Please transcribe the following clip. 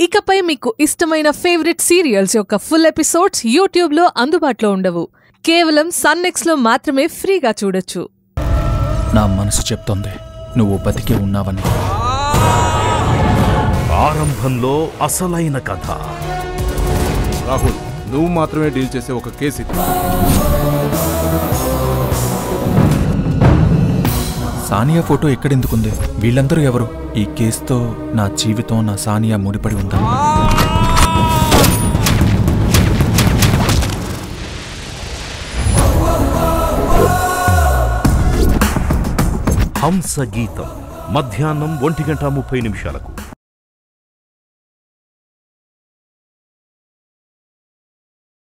ఇకపై మీకు ఇష్టమైన ఫేవరెట్ సీరియల్స్ యొక్క ఫుల్ ఎపిసోడ్స్ యూట్యూబ్లో అందుబాటులో ఉండవు. కేవలం సన్నెక్స్లో మాత్రమే ఫ్రీగా చూడొచ్చు. నా మనసు చెప్తోంది. నువ్వు బతికే ఉన్నావని. ఆరంభంలో అసలైన కథ. రాహుల్ నువ్వు మాత్రమే డీల్ చేసే ఒక కేసు ఇది. సానియా ఫోటో ఎక్కడెందుకుంది? వీళ్ళందరూ ఎవరు? ఈ కేసుతో నా జీవితం నా సానియా ముడిపడి ఉందా? హంస గీతం మధ్యాహ్నం ఒంటి గంట ముప్పై నిమిషాలకు.